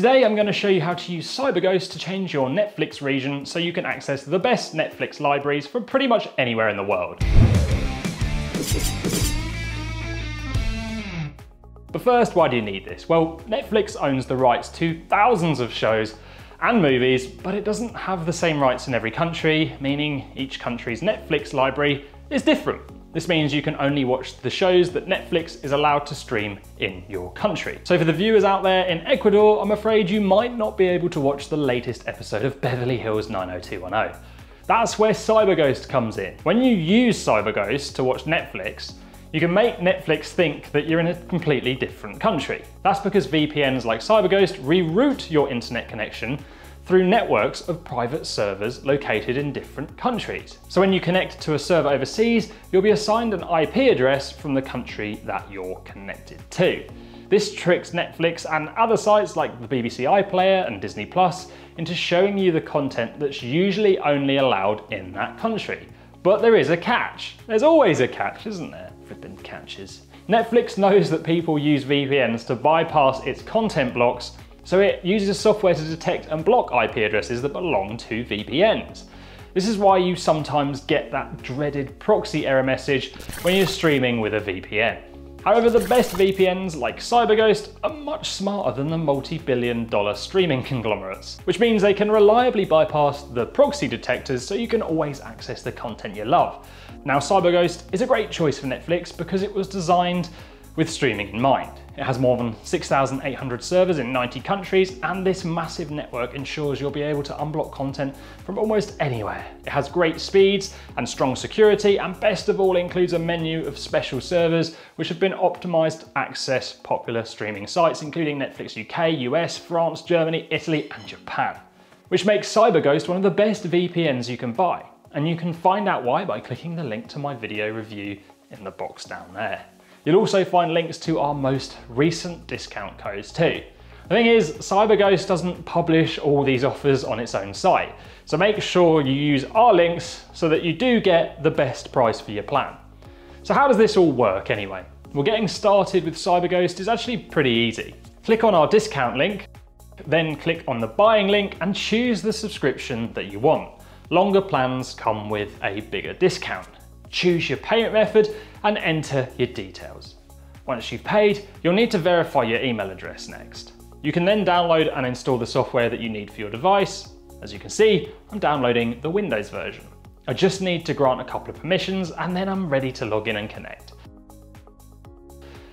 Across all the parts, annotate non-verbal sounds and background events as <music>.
Today I'm going to show you how to use CyberGhost to change your Netflix region so you can access the best Netflix libraries from pretty much anywhere in the world. But first, why do you need this? Well, Netflix owns the rights to thousands of shows and movies, but it doesn't have the same rights in every country, meaning each country's Netflix library is different. This means you can only watch the shows that Netflix is allowed to stream in your country. So for the viewers out there in Ecuador, I'm afraid you might not be able to watch the latest episode of Beverly Hills 90210. That's where CyberGhost comes in. When you use CyberGhost to watch Netflix, you can make Netflix think that you're in a completely different country. That's because VPNs like CyberGhost reroute your internet connection through networks of private servers located in different countries. So when you connect to a server overseas, you'll be assigned an IP address from the country that you're connected to. This tricks Netflix and other sites like the BBC iPlayer and Disney Plus into showing you the content that's usually only allowed in that country. But there is a catch. There's always a catch, isn't there? Flipping catches. Netflix knows that people use VPNs to bypass its content blocks so it uses software to detect and block IP addresses that belong to VPNs. This is why you sometimes get that dreaded proxy error message when you're streaming with a VPN. However, the best VPNs like CyberGhost are much smarter than the multi-billion dollar streaming <laughs> conglomerates, which means they can reliably bypass the proxy detectors so you can always access the content you love. Now, CyberGhost is a great choice for Netflix because it was designed with streaming in mind. It has more than 6,800 servers in 90 countries, and this massive network ensures you'll be able to unblock content from almost anywhere. It has great speeds and strong security, and best of all includes a menu of special servers which have been optimized to access popular streaming sites, including Netflix UK, US, France, Germany, Italy, and Japan. Which makes CyberGhost one of the best VPNs you can buy. And you can find out why by clicking the link to my video review in the box down there. You'll also find links to our most recent discount codes too. The thing is, CyberGhost doesn't publish all these offers on its own site, so make sure you use our links so that you do get the best price for your plan. So how does this all work anyway? Well, getting started with CyberGhost is actually pretty easy. Click on our discount link, then click on the buying link and choose the subscription that you want. Longer plans come with a bigger discount choose your payment method and enter your details. Once you've paid, you'll need to verify your email address next. You can then download and install the software that you need for your device. As you can see, I'm downloading the Windows version. I just need to grant a couple of permissions and then I'm ready to log in and connect.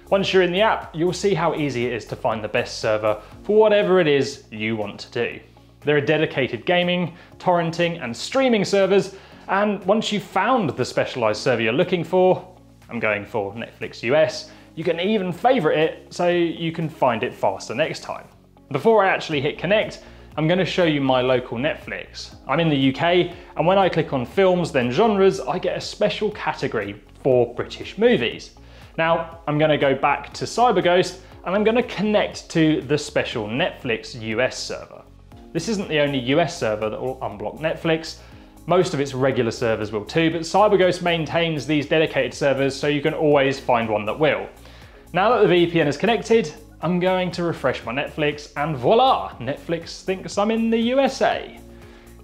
Once you're in the app, you'll see how easy it is to find the best server for whatever it is you want to do. There are dedicated gaming, torrenting and streaming servers and once you've found the specialized server you're looking for, I'm going for Netflix US, you can even favorite it so you can find it faster next time. Before I actually hit connect, I'm going to show you my local Netflix. I'm in the UK, and when I click on films, then genres, I get a special category for British movies. Now, I'm going to go back to CyberGhost, and I'm going to connect to the special Netflix US server. This isn't the only US server that will unblock Netflix. Most of its regular servers will too, but CyberGhost maintains these dedicated servers so you can always find one that will. Now that the VPN is connected, I'm going to refresh my Netflix and voila, Netflix thinks I'm in the USA.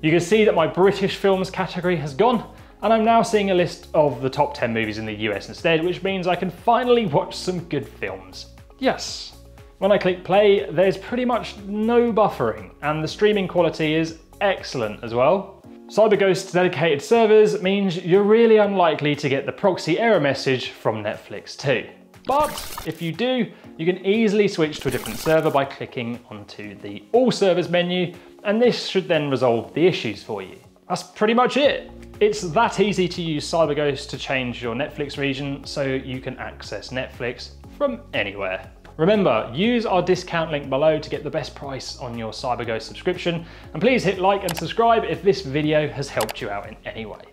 You can see that my British films category has gone and I'm now seeing a list of the top 10 movies in the US instead, which means I can finally watch some good films. Yes. When I click play, there's pretty much no buffering and the streaming quality is excellent as well. CyberGhost's dedicated servers means you're really unlikely to get the proxy error message from Netflix too. But if you do, you can easily switch to a different server by clicking onto the All Servers menu, and this should then resolve the issues for you. That's pretty much it. It's that easy to use CyberGhost to change your Netflix region so you can access Netflix from anywhere. Remember, use our discount link below to get the best price on your CyberGhost subscription. And please hit like and subscribe if this video has helped you out in any way.